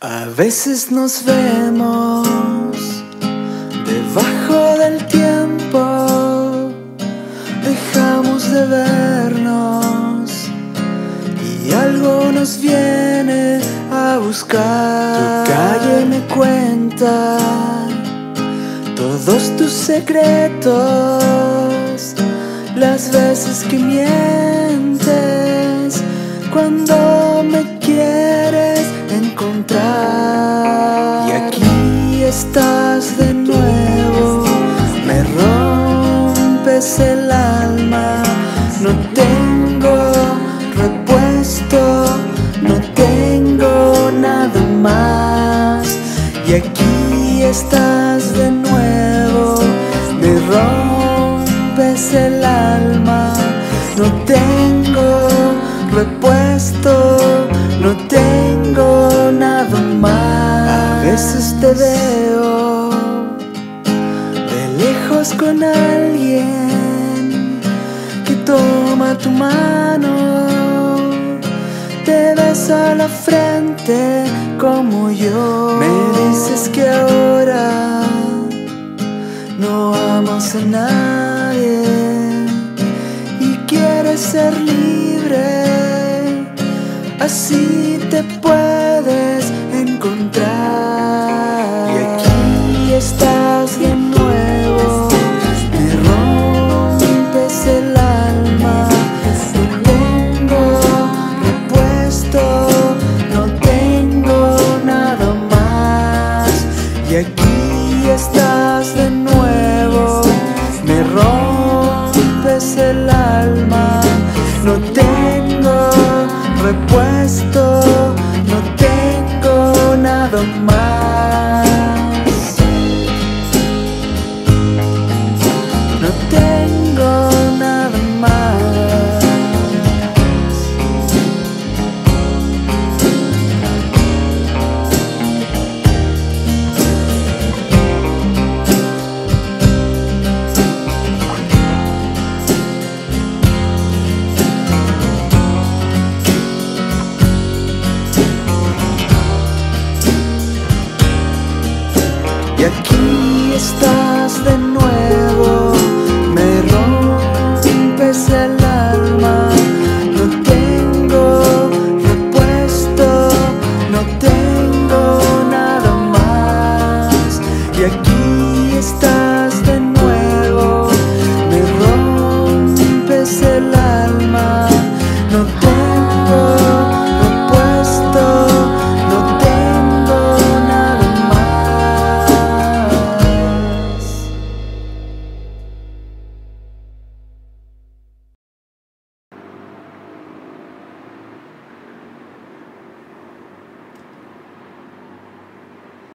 A veces nos vemos debajo del tiempo, dejamos de vernos y algo nos viene a buscar. Tu calle me cuenta todos tus secretos, las veces que mientes estás de nuevo, me rompes el alma, no tengo repuesto, no tengo nada más. A veces te veo de lejos con alguien que toma tu mano, besa la frente como yo. Me dices que ahora no amas a nadie y quieres ser libre, así te puedo No tengo repuesto, no tengo nada más. aquí estás de nuevo, me rompes el alma, no tengo repuesto, no tengo nada más. Y aquí